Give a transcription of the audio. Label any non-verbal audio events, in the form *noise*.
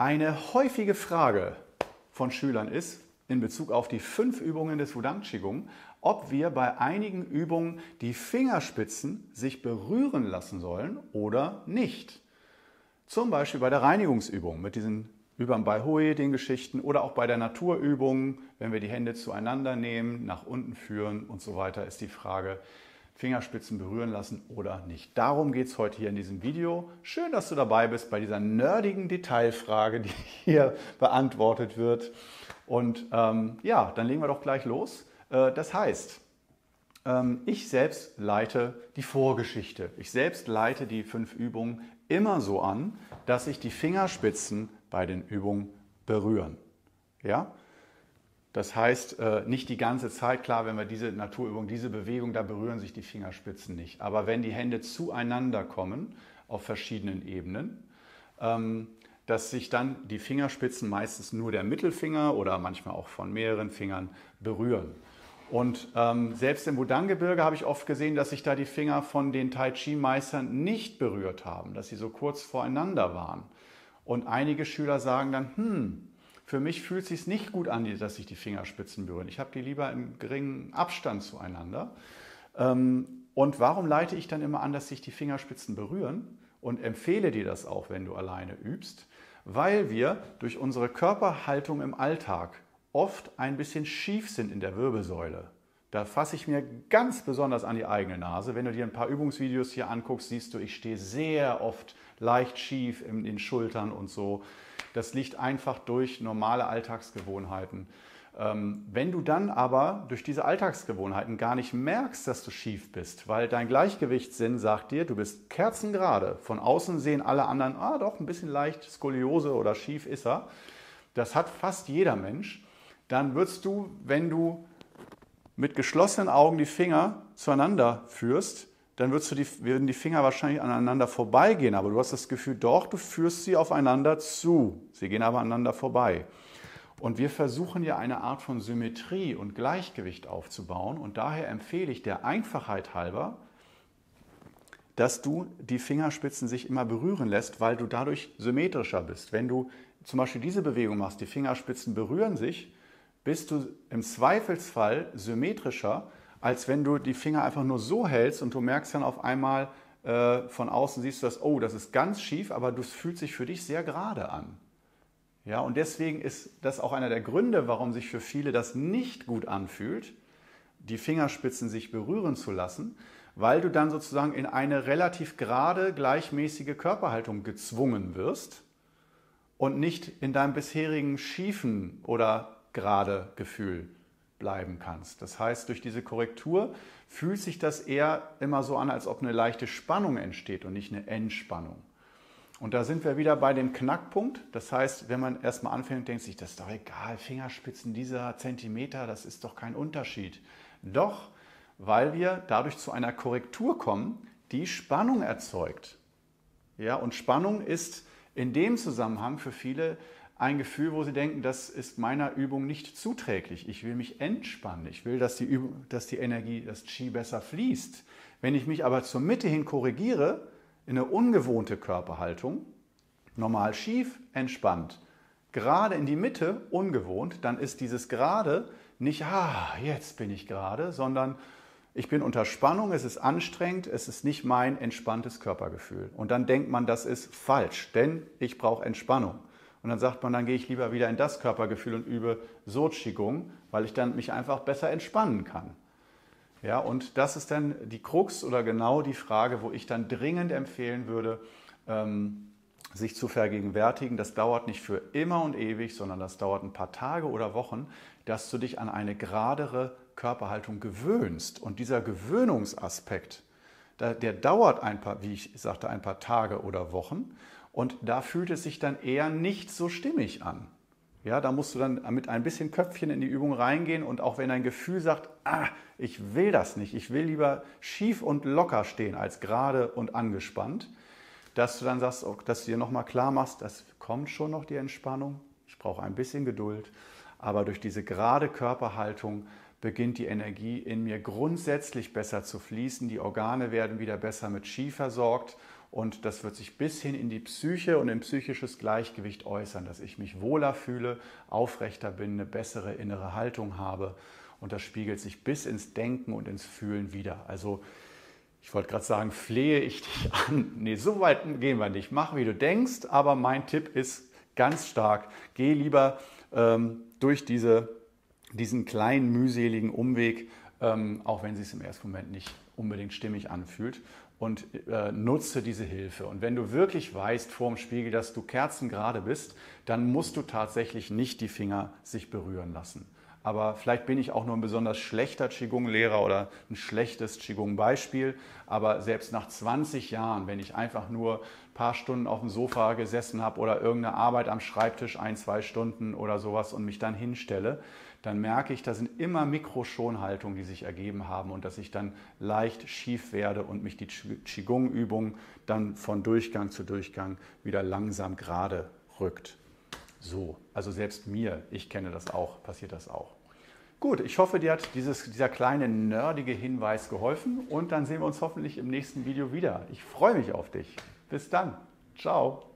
Eine häufige Frage von Schülern ist in Bezug auf die fünf Übungen des Wudang Qigong, ob wir bei einigen Übungen die Fingerspitzen sich berühren lassen sollen oder nicht. Zum Beispiel bei der Reinigungsübung mit diesen über Bai Hui, den Geschichten oder auch bei der Naturübung, wenn wir die Hände zueinander nehmen, nach unten führen und so weiter, ist die Frage, Fingerspitzen berühren lassen oder nicht. Darum geht es heute hier in diesem Video. Schön, dass du dabei bist bei dieser nerdigen Detailfrage, die *laughs* hier beantwortet wird. Und ähm, ja, dann legen wir doch gleich los. Äh, das heißt, ähm, ich selbst leite die Vorgeschichte. Ich selbst leite die fünf Übungen immer so an, dass ich die Fingerspitzen bei den Übungen berühren. Ja? Das heißt, äh, nicht die ganze Zeit, klar, wenn wir diese Naturübung, diese Bewegung, da berühren sich die Fingerspitzen nicht. Aber wenn die Hände zueinander kommen, auf verschiedenen Ebenen, ähm, dass sich dann die Fingerspitzen, meistens nur der Mittelfinger oder manchmal auch von mehreren Fingern, berühren. Und ähm, selbst im Wudang-Gebirge habe ich oft gesehen, dass sich da die Finger von den Tai Chi-Meistern nicht berührt haben, dass sie so kurz voreinander waren. Und einige Schüler sagen dann, hm, für mich fühlt es sich nicht gut an, dass sich die Fingerspitzen berühren. Ich habe die lieber im geringen Abstand zueinander. Ähm, und warum leite ich dann immer an, dass sich die Fingerspitzen berühren und empfehle dir das auch, wenn du alleine übst? Weil wir durch unsere Körperhaltung im Alltag oft ein bisschen schief sind in der Wirbelsäule. Da fasse ich mir ganz besonders an die eigene Nase. Wenn du dir ein paar Übungsvideos hier anguckst, siehst du, ich stehe sehr oft leicht schief in den Schultern und so. Das liegt einfach durch normale Alltagsgewohnheiten. Ähm, wenn du dann aber durch diese Alltagsgewohnheiten gar nicht merkst, dass du schief bist, weil dein Gleichgewichtssinn sagt dir, du bist kerzengerade, von außen sehen alle anderen, ah doch, ein bisschen leicht Skoliose oder schief ist er, das hat fast jeder Mensch, dann würdest du, wenn du mit geschlossenen Augen die Finger zueinander führst, dann würdest du die, würden die Finger wahrscheinlich aneinander vorbeigehen, aber du hast das Gefühl, doch, du führst sie aufeinander zu. Sie gehen aber aneinander vorbei. Und wir versuchen ja eine Art von Symmetrie und Gleichgewicht aufzubauen. Und daher empfehle ich der Einfachheit halber, dass du die Fingerspitzen sich immer berühren lässt, weil du dadurch symmetrischer bist. Wenn du zum Beispiel diese Bewegung machst, die Fingerspitzen berühren sich, bist du im Zweifelsfall symmetrischer, als wenn du die Finger einfach nur so hältst und du merkst dann auf einmal äh, von außen, siehst du das, oh, das ist ganz schief, aber du fühlt sich für dich sehr gerade an. Ja, und deswegen ist das auch einer der Gründe, warum sich für viele das nicht gut anfühlt, die Fingerspitzen sich berühren zu lassen, weil du dann sozusagen in eine relativ gerade, gleichmäßige Körperhaltung gezwungen wirst und nicht in deinem bisherigen schiefen oder gerade Gefühl bleiben kannst. Das heißt, durch diese Korrektur fühlt sich das eher immer so an, als ob eine leichte Spannung entsteht und nicht eine Entspannung. Und da sind wir wieder bei dem Knackpunkt. Das heißt, wenn man erstmal anfängt, denkt sich, das ist doch egal, Fingerspitzen dieser Zentimeter, das ist doch kein Unterschied. Doch, weil wir dadurch zu einer Korrektur kommen, die Spannung erzeugt. Ja, und Spannung ist in dem Zusammenhang für viele ein Gefühl, wo sie denken, das ist meiner Übung nicht zuträglich. Ich will mich entspannen. Ich will, dass die, Übung, dass die Energie, das Qi besser fließt. Wenn ich mich aber zur Mitte hin korrigiere, in eine ungewohnte Körperhaltung, normal schief, entspannt, gerade in die Mitte, ungewohnt, dann ist dieses gerade nicht, ah, jetzt bin ich gerade, sondern ich bin unter Spannung, es ist anstrengend, es ist nicht mein entspanntes Körpergefühl. Und dann denkt man, das ist falsch, denn ich brauche Entspannung. Und dann sagt man, dann gehe ich lieber wieder in das Körpergefühl und übe So weil ich dann mich einfach besser entspannen kann. Ja, und das ist dann die Krux oder genau die Frage, wo ich dann dringend empfehlen würde, ähm, sich zu vergegenwärtigen. Das dauert nicht für immer und ewig, sondern das dauert ein paar Tage oder Wochen, dass du dich an eine geradere Körperhaltung gewöhnst. Und dieser Gewöhnungsaspekt, der dauert ein paar, wie ich sagte, ein paar Tage oder Wochen. Und da fühlt es sich dann eher nicht so stimmig an. Ja, da musst du dann mit ein bisschen Köpfchen in die Übung reingehen und auch wenn dein Gefühl sagt, ah, ich will das nicht, ich will lieber schief und locker stehen als gerade und angespannt, dass du dann sagst, dass du dir nochmal klar machst, das kommt schon noch die Entspannung, ich brauche ein bisschen Geduld, aber durch diese gerade Körperhaltung beginnt die Energie in mir grundsätzlich besser zu fließen, die Organe werden wieder besser mit Qi versorgt Und das wird sich bis hin in die Psyche und in psychisches Gleichgewicht äußern, dass ich mich wohler fühle, aufrechter bin, eine bessere innere Haltung habe. Und das spiegelt sich bis ins Denken und ins Fühlen wieder. Also ich wollte gerade sagen, flehe ich dich *laughs* an. Nee, so weit gehen wir nicht. Mach, wie du denkst. Aber mein Tipp ist ganz stark, geh lieber ähm, durch diese, diesen kleinen mühseligen Umweg, ähm, auch wenn es sich im ersten Moment nicht unbedingt stimmig anfühlt und äh, nutze diese Hilfe. Und wenn du wirklich weißt vor dem Spiegel, dass du kerzengerade bist, dann musst du tatsächlich nicht die Finger sich berühren lassen. Aber vielleicht bin ich auch nur ein besonders schlechter Qigong-Lehrer oder ein schlechtes Qigong-Beispiel. Aber selbst nach 20 Jahren, wenn ich einfach nur ein paar Stunden auf dem Sofa gesessen habe oder irgendeine Arbeit am Schreibtisch, ein, zwei Stunden oder sowas und mich dann hinstelle, dann merke ich, da sind immer Mikroschonhaltungen, die sich ergeben haben und dass ich dann leicht schief werde und mich die Qigong-Übung dann von Durchgang zu Durchgang wieder langsam gerade rückt. So, also selbst mir, ich kenne das auch, passiert das auch. Gut, ich hoffe, dir hat dieses, dieser kleine nerdige Hinweis geholfen und dann sehen wir uns hoffentlich im nächsten Video wieder. Ich freue mich auf dich. Bis dann. Ciao.